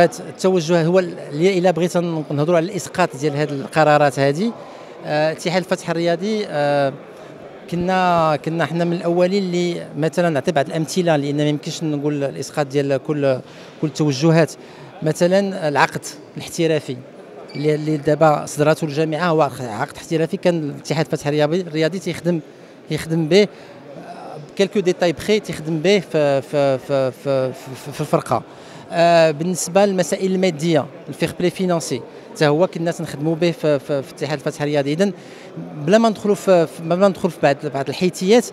التوجه هو إلا بغيت نهضروا على الإسقاط ديال هذه القرارات هذه اتحاد الفتح الرياضي كنا كنا حنا من الأولين اللي مثلا نعطي بعض الأمثلة لأن ما يمكنش نقول الإسقاط ديال كل كل التوجهات. مثلا العقد الاحترافي اللي دابا صدرته الجامعة هو عقد احترافي كان الاتحاد الفتح الرياضي تيخدم يخدم به. كيلكو ديتاي بخي تيخدم به في في في في, في الفرقة. آه بالنسبة للمسائل المادية ال fair-play financier. حتى هو كنا تنخدموا به في, في, في اتحاد الفتح الرياضي اذا بلا ما ندخلوا في بلا ما ندخلوا في بعض بعض الحيثيات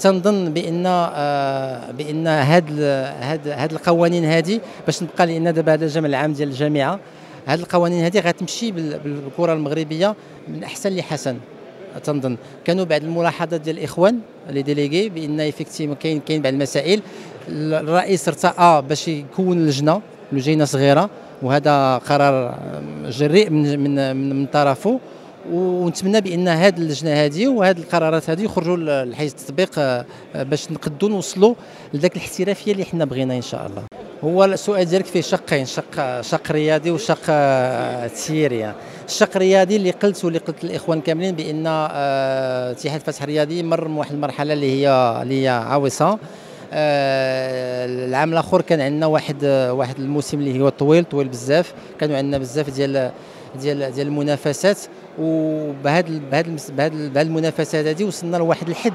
تنظن بأن آه بأن هاد هاد هاد القوانين هذه باش نبقى لأن دابا هذا الجمع العام ديال الجامعة هاد القوانين هذه غتمشي بالكرة المغربية من أحسن لحسن تنظن. كانوا بعض الملاحظات ديال الإخوان les délégués بأن effectivement كاين كاين بعض المسائل. الرئيس ارتأى باش يكون لجنة لجنه صغيرة وهذا قرار جريء من من من, من طرفه. ونتمنى بأن هذه اللجنة هذه وهذه القرارات هذه يخرجوا لحيز التطبيق آه، باش نقدروا نوصلوا لذاك الاحترافيه اللي حنا بغينا إن شاء الله. هو السؤال ديالك فيه شقين شق شق رياضي وشق آه، تسييري الشق الرياضي اللي قلت واللي قلت للإخوان كاملين بأن آه، اتحاد الفتح الرياضي مر من واحد المرحلة اللي هي اللي هي عويصة. العام الآخر كان عندنا واحد واحد الموسم اللي هو طويل طويل بزاف. كانوا عندنا بزاف ديال ديال ديال المنافسات. وبهذا بهذا بهذه المنافسات هذه وصلنا لواحد الحد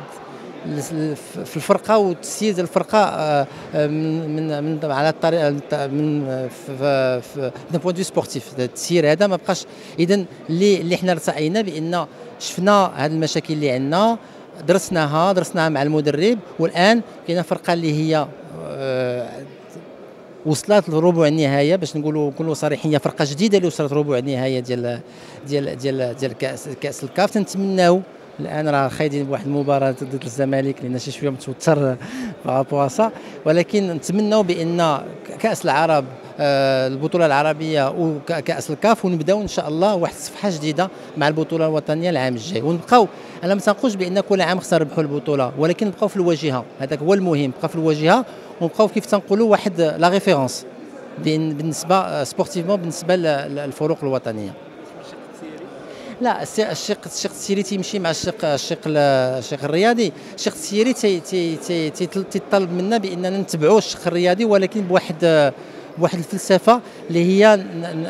في الفرقة وتسييد الفرقة آه، آه، من من على الطريقة من في point de vue sportif. التسيير هذا ما بقاش اذا اللي اللي حنا ارتأينا بأن شفنا هذه المشاكل اللي عندنا. درسناها درسناها مع المدرب والآن كاينة فرقة اللي هي آه، وصلت لربع النهاية باش نقولوا نكونوا صريحين فرقة جديدة اللي وصلت ربع النهاية ديال ديال ديال ديال كأس كأس الكاف. تنتمناو الآن راه خايدين بواحد المباراة ضد الزمالك لأن شي شوية متوتر بابواسا ولكن نتمنوا بأن كأس العرب آه، البطولة العربية وكاس الكاف ونبداو إن شاء الله واحد الصفحة جديدة مع البطولة الوطنية العام الجاي. ونبقاو أنا ما تنقولش بأن كل عام خصنا نربحوا البطولة ولكن نبقاو في الواجهة. هذاك هو المهم نبقاو في الواجهة ونبقاو كيف تنقولوا واحد la référence بالنسبة sportivement بالنسبة للفروق الوطنية. لا الشق الشق التسييري تيمشي مع الشق الشق الشق الرياضي. الشق التسييري تيطلب منا بأننا نتبعوا الشق الرياضي ولكن بواحد بواحد الفلسفة اللي هي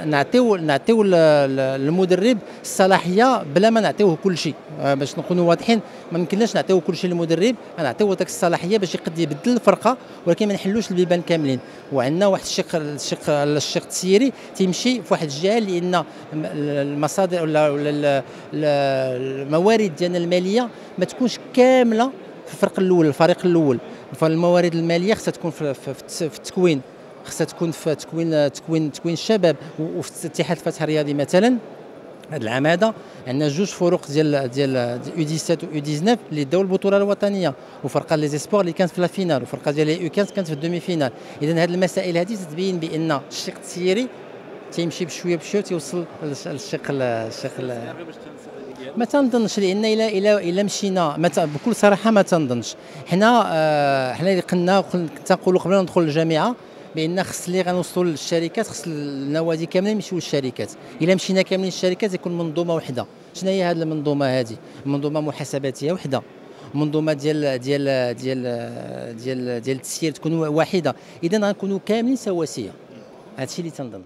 نعطيو نعطيو للمدرب الصلاحية بلا ما نعطيوه كل شيء. آه، باش نكونوا واضحين ما يمكنناش نعطيو كل شيء للمدرب نعطيو ديك الصلاحية باش يقد يبدل الفرقة ولكن ما نحلوش البيبان كاملين. وعندنا واحد الشق الشق الشق التسييري تيمشي في واحد الجهة لأن المصادر ولا ولا الموارد ديالنا المالية ما تكونش كاملة في الفريق الأول الفريق الأول. فالموارد المالية خصها تكون في التكوين. خصها تكون في تكوين تكوين تكوين الشباب وفي اتحاد الفتح الرياضي مثلا. هذا العام هذا عندنا جوج فروق ديال ديال U 17 و U 19 اللي داو البطوله الوطنية وفرقة les espoirs اللي كانت في la finale وفرقة ديال U 15 كانت في ال demi-finale اذا هذه المسائل هذه تتبين بأن الشق التسييري تيمشي بشوية بشوية تيوصل للشق الشق ما تنظنش لأن إلى إلى إلى مشينا بكل صراحة ما تنظنش. حنا آه حنا اللي قلنا تنقولوا قبل ندخل الجامعة بأن خص اللي غنوصلوا للشركات خص النوادي كاملين يمشيو للشركات. إلا مشينا كاملين للشركات يكون منظومة وحدة. شنو هي هذه المنظومة هذه منظومة محاسباتية وحدة. منظومة ديال ديال ديال ديال ديال التسيير تكون واحدة. اذا غنكونوا كاملين سواسية. هذا الشيء اللي تنظن.